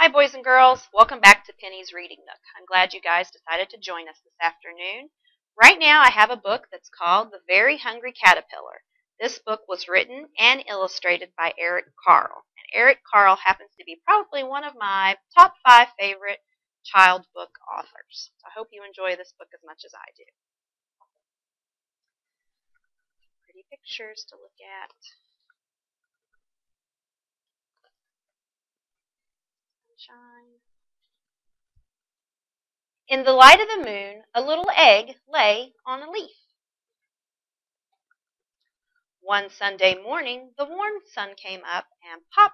Hi, boys and girls. Welcome back to Penny's Reading Nook. I'm glad you guys decided to join us this afternoon. Right now, I have a book that's called The Very Hungry Caterpillar. This book was written and illustrated by Eric Carle. And Eric Carle happens to be probably one of my top five favorite child book authors. So I hope you enjoy this book as much as I do. Pretty pictures to look at. Sunshine. In the light of the moon, a little egg lay on a leaf. One Sunday morning, the warm sun came up, and pop,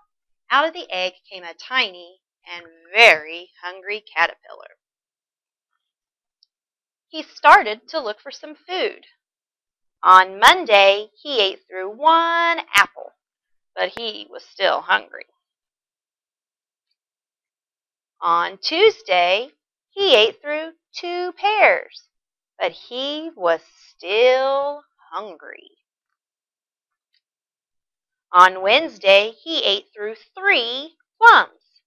out of the egg came a tiny and very hungry caterpillar. He started to look for some food. On Monday, he ate through one apple, but he was still hungry. On Tuesday, he ate through two pears, but he was still hungry. On Wednesday, he ate through three plums,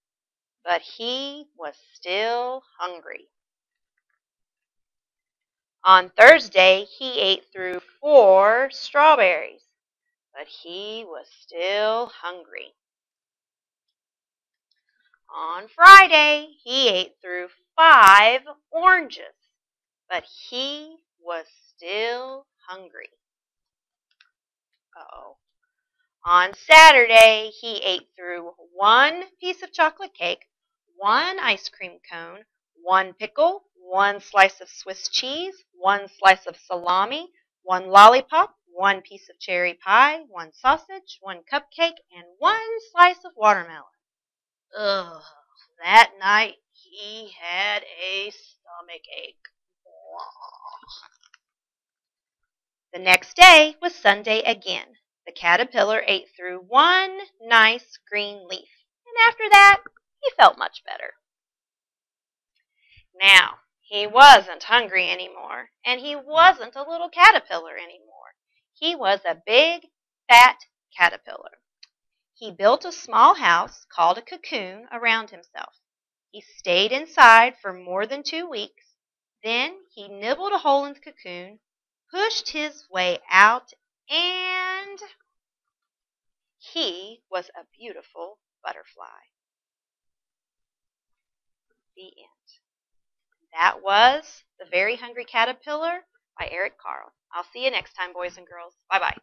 but he was still hungry. On Thursday, he ate through four strawberries, but he was still hungry. On Friday, he ate through five oranges, but he was still hungry. Uh-oh. On Saturday, he ate through one piece of chocolate cake, one ice cream cone, one pickle, one slice of Swiss cheese, one slice of salami, one lollipop, one piece of cherry pie, one sausage, one cupcake, and one slice of watermelon. Ugh, that night he had a stomach ache. The next day was Sunday again. The caterpillar ate through one nice green leaf, and after that he felt much better. Now, he wasn't hungry anymore, and he wasn't a little caterpillar anymore. He was a big, fat caterpillar. He built a small house called a cocoon around himself. He stayed inside for more than two weeks. Then he nibbled a hole in the cocoon, pushed his way out, and he was a beautiful butterfly. The end. That was The Very Hungry Caterpillar by Eric Carle. I'll see you next time, boys and girls. Bye bye.